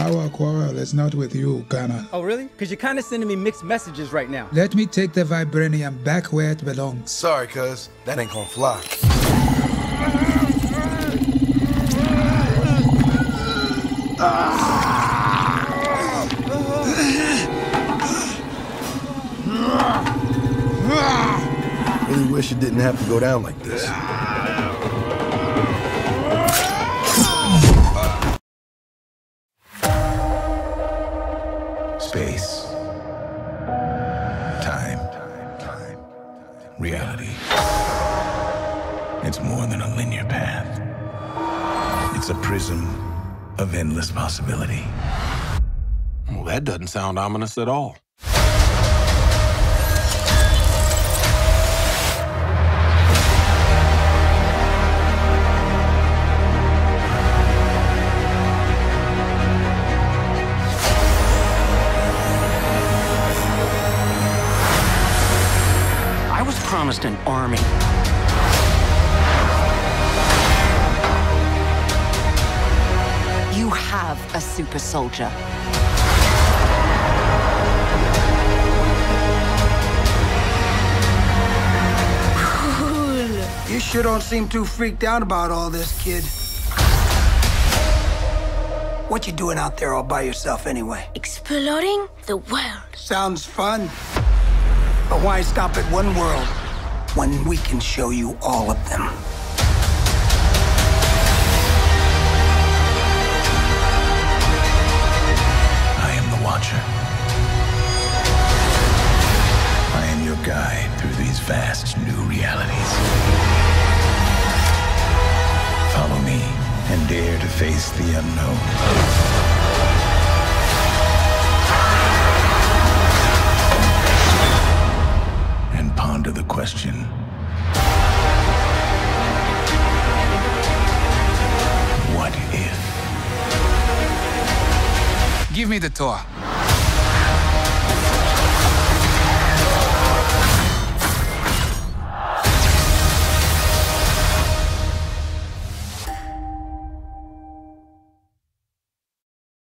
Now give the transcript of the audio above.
Our quarrel is not with you, Ghana. Oh, really? Because you're kind of sending me mixed messages right now. Let me take the vibranium back where it belongs. Sorry, cuz. That ain't gonna fly. Really wish it didn't have to go down like this. Space. Time. Reality. It's more than a linear path. It's a prism of endless possibility. Well, that doesn't sound ominous at all. Promised an army. You have a super soldier. You sure don't seem too freaked out about all this, kid. What you doing out there all by yourself anyway? Exploring the world. Sounds fun. But why stop at one world when we can show you all of them? I am the Watcher. I am your guide through these vast new realities. Follow me and dare to face the unknown. Ponder the question What if? Give me the tour.